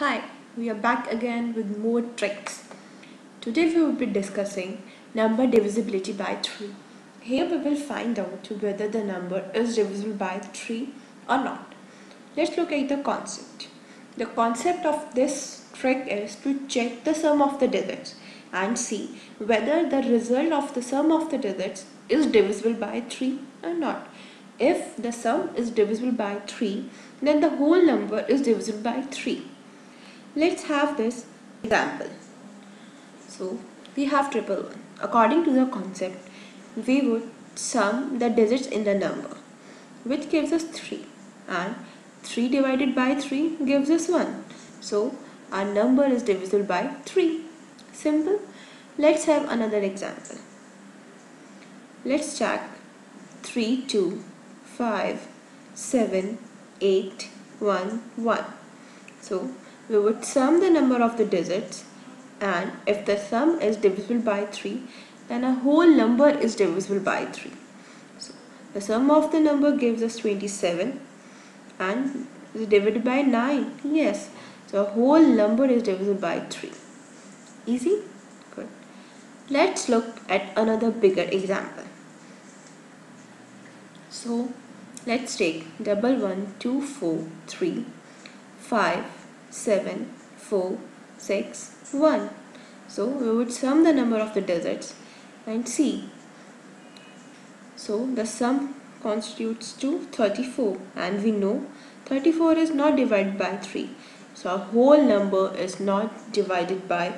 Hi, we are back again with more tricks. Today we will be discussing number divisibility by 3. Here we will find out whether the number is divisible by 3 or not. Let's look at the concept. The concept of this trick is to check the sum of the digits and see whether the result of the sum of the digits is divisible by 3 or not. If the sum is divisible by 3, then the whole number is divisible by 3. Let's have this example. So we have triple one. According to the concept, we would sum the digits in the number, which gives us 3. And 3 divided by 3 gives us 1. So our number is divisible by 3. Simple. Let's have another example. Let's check 3, 2, 5, 7, 8, 1, 1. So we would sum the number of the digits and if the sum is divisible by 3 then a whole number is divisible by 3. So the sum of the number gives us 27 and is divided by 9. Yes, so a whole number is divisible by 3. Easy? Good. Let's look at another bigger example. So let's take double one, two, four, three, five, 7, 4, 6, 1. So we would sum the number of the digits and see. So the sum constitutes to 34 and we know 34 is not divided by 3. So our whole number is not divided by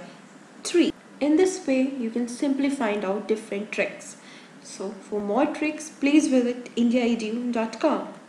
3. In this way you can simply find out different tricks. So for more tricks please visit indiaedu.com.